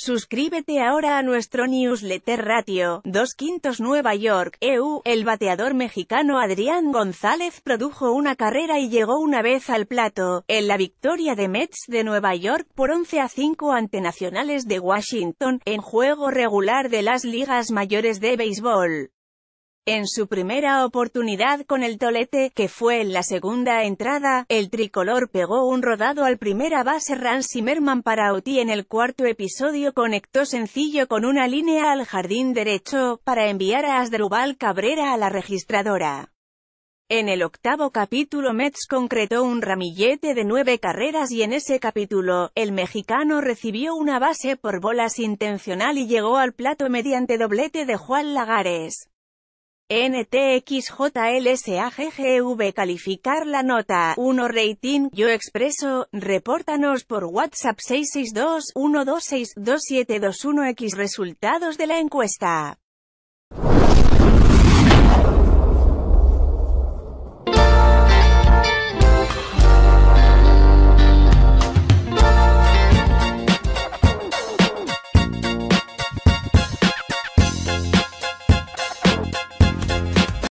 Suscríbete ahora a nuestro newsletter Ratio, 2 quintos Nueva York, EU. El bateador mexicano Adrián González produjo una carrera y llegó una vez al plato, en la victoria de Mets de Nueva York por 11 a 5 ante Nacionales de Washington, en juego regular de las ligas mayores de béisbol. En su primera oportunidad con el tolete, que fue en la segunda entrada, el tricolor pegó un rodado al primera base Ran Zimmerman para out y en el cuarto episodio conectó sencillo con una línea al jardín derecho, para enviar a Asdrubal Cabrera a la registradora. En el octavo capítulo Mets concretó un ramillete de nueve carreras y en ese capítulo, el mexicano recibió una base por bolas intencional y llegó al plato mediante doblete de Juan Lagares. NTXJLSAGGV Calificar la nota. 1 Rating. Yo Expreso, repórtanos por WhatsApp 662-126-2721X Resultados de la encuesta